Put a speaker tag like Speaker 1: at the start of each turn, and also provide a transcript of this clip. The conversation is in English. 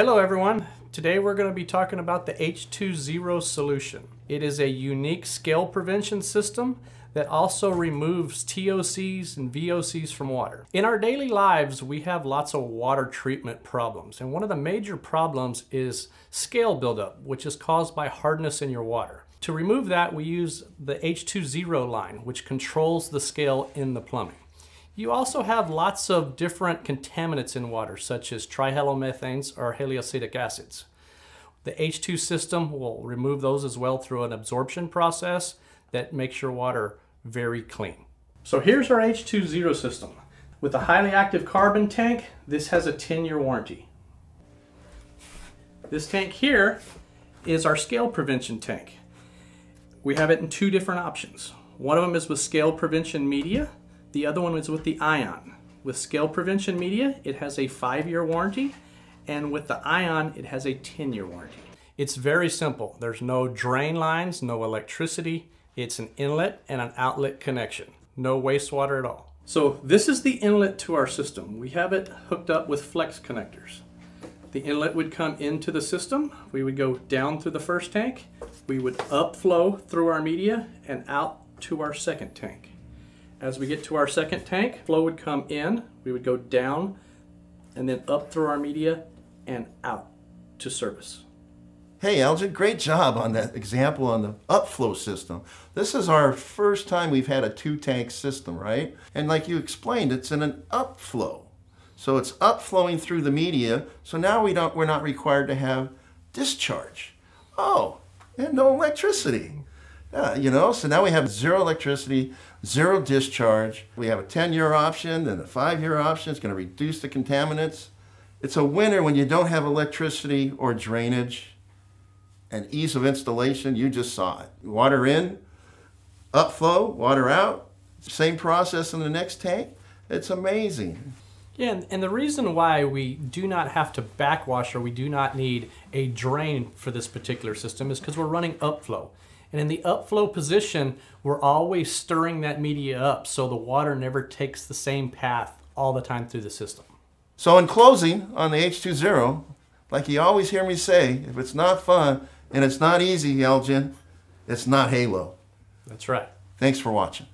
Speaker 1: Hello everyone. Today we're going to be talking about the H2Zero solution. It is a unique scale prevention system that also removes TOCs and VOCs from water. In our daily lives, we have lots of water treatment problems, and one of the major problems is scale buildup, which is caused by hardness in your water. To remove that, we use the H2Zero line, which controls the scale in the plumbing. You also have lots of different contaminants in water, such as trihalomethanes or haloacetic acids. The H2 system will remove those as well through an absorption process that makes your water very clean. So here's our H2Zero system. With a highly active carbon tank, this has a 10-year warranty. This tank here is our scale prevention tank. We have it in two different options. One of them is with scale prevention media. The other one is with the ion. With scale prevention media, it has a five-year warranty, and with the ion, it has a 10-year warranty. It's very simple. There's no drain lines, no electricity. It's an inlet and an outlet connection. No wastewater at all. So this is the inlet to our system. We have it hooked up with flex connectors. The inlet would come into the system. We would go down through the first tank. We would upflow through our media and out to our second tank. As we get to our second tank, flow would come in. We would go down and then up through our media and out to service.
Speaker 2: Hey, Elgin, great job on that example on the upflow system. This is our first time we've had a two-tank system, right? And like you explained, it's in an upflow. So it's upflowing through the media, so now we don't, we're not required to have discharge. Oh, and no electricity. Yeah, you know, so now we have zero electricity, zero discharge. We have a 10-year option then a five-year option. It's going to reduce the contaminants. It's a winner when you don't have electricity or drainage and ease of installation, you just saw it. Water in, upflow, water out, same process in the next tank. It's amazing.
Speaker 1: Yeah, and the reason why we do not have to backwash or we do not need a drain for this particular system is because we're running upflow. And in the upflow position, we're always stirring that media up so the water never takes the same path all the time through the system.
Speaker 2: So in closing on the H2Zero, like you always hear me say, if it's not fun, and it's not easy, Elgin. It's not Halo.
Speaker 1: That's right.
Speaker 2: Thanks for watching.